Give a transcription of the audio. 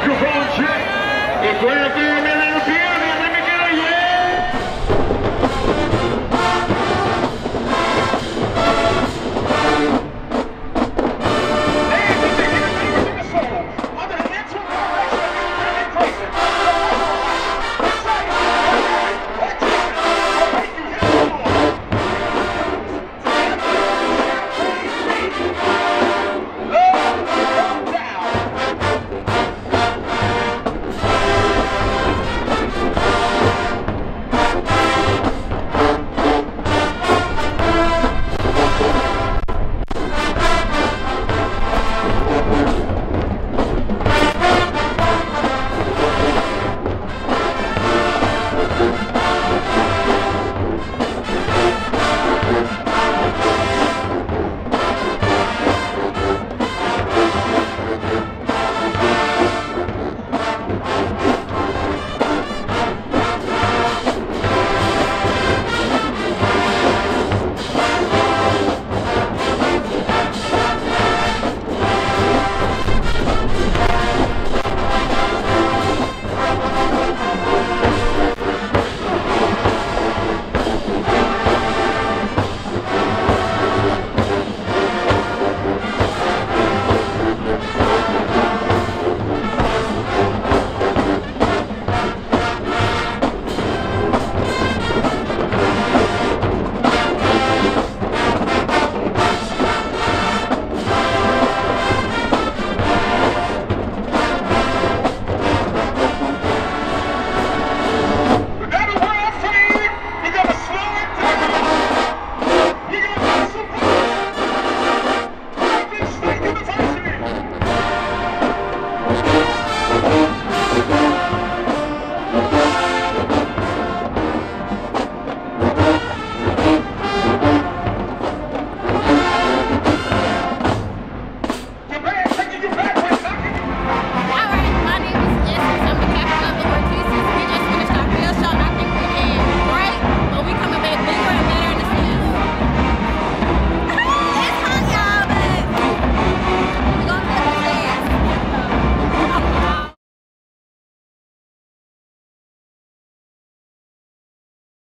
microphone check. If we're